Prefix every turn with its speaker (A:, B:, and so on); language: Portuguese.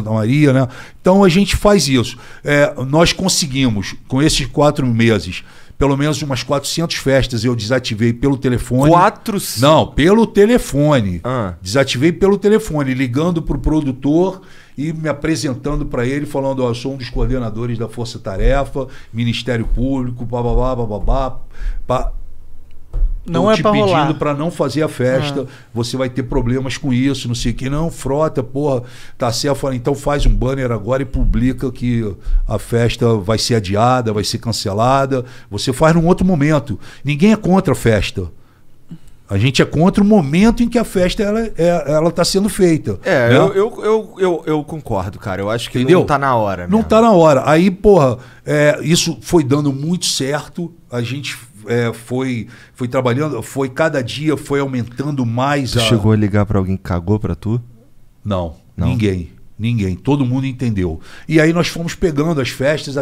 A: Santa Maria, né? Então a gente faz isso. É, nós conseguimos, com esses quatro meses, pelo menos umas 400 festas eu desativei pelo telefone.
B: Quatro...
A: Não, pelo telefone.
B: Ah.
A: Desativei pelo telefone, ligando para o produtor e me apresentando para ele, falando: Ó, eu sou um dos coordenadores da Força Tarefa, Ministério Público, bababá, bababá. Pá.
C: Não
A: Tô
C: é
A: te
C: pra rolar.
A: pedindo para não fazer a festa, você vai ter problemas com isso, não sei o que. Não, frota, porra, tá certo. Então faz um banner agora e publica que a festa vai ser adiada, vai ser cancelada. Você faz num outro momento. Ninguém é contra a festa. A gente é contra o momento em que a festa ela é, ela tá sendo feita.
B: É,
A: né?
B: eu, eu, eu, eu, eu concordo, cara. Eu acho que
A: Entendeu?
B: não tá na hora.
A: Não
B: mesmo.
A: tá na hora. Aí, porra, é, isso foi dando muito certo. A gente é, foi, foi trabalhando, foi cada dia foi aumentando mais
B: Tu
A: a.
B: chegou a ligar pra alguém que cagou pra tu?
A: Não,
B: Não?
A: ninguém. Ninguém. Todo mundo entendeu. E aí nós fomos pegando as festas